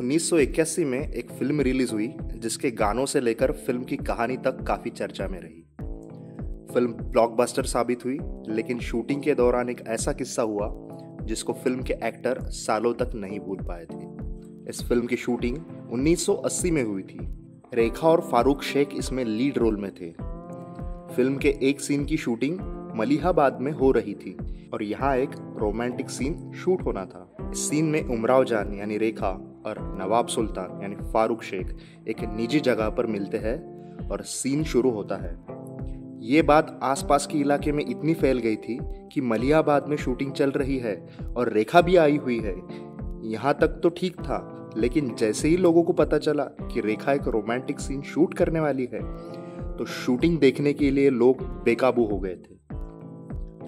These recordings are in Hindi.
1981 में एक फ़िल्म रिलीज़ हुई, जिसके गानों से लेकर फ़िल्म की कहानी तक काफ़ी चर्चा में रही। फ़िल्म ब्लॉकबस्टर साबित हुई, लेकिन शूटिंग के दौरान एक ऐसा किस्सा हुआ, जिसको फ़िल्म के एक्टर सालों तक नहीं भूल पाए थे। इस फ़िल्म की शूटिंग 1980 में हुई थी। रेखा और फारूक शेख इसमें लीड रोल में थे। फ़िल्म के एक सीन की शूटिंग मलिहाबाद में हो रही थी, और यहाँ एक रोमांटिक सीन शूट होना था। इस सीन में उमराव जान, यानी रेखा और नवाब सुल्तान, यानी फारूक शेख, एक निजी जगह पर मिलते हैं और सीन शुरू होता है। ये बात आसपास के इलाके में इतनी फैल गई थी कि मलियाबाद में शूटिंग चल रही है और रेखा भी आई हुई है। यहाँ तक तो ठीक था, लेकिन जैसे ही लोगों को पता चला कि रेखा एक रोमांटिक सीन शूट करने वाली है तो शूटिंग देखने के लिए लोग बेकाबू हो गए थे।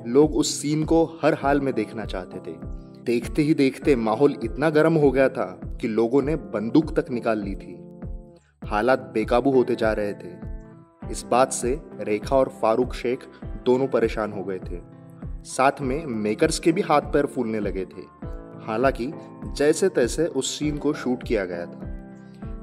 लोग उस सीन को हर हाल में देखना चाहते थे। देखते ही देखते माहौल इतना गर्म हो गया था कि लोगों ने बंदूक तक निकाल ली थी। हालात बेकाबू होते जा रहे थे। इस बात से रेखा और फारूक शेख दोनों परेशान हो गए थे। साथ में मेकर्स के भी हाथ पैर फूलने लगे थे। हालाँकि जैसे तैसे उस सीन को शूट किया गया था।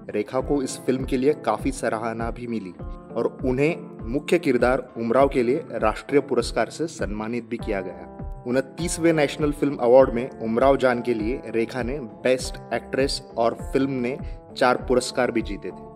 रेखा को इस फ़िल्म के लिए काफ़ी सराहना भी मिली और उन्हें मुख्य किरदार उमराव के लिए राष्ट्रीय पुरस्कार से सम्मानित भी किया गया। उनतीसवें नेशनल फ़िल्म अवार्ड में उमराव जान के लिए रेखा ने बेस्ट एक्ट्रेस और फ़िल्म ने चार पुरस्कार भी जीते थे।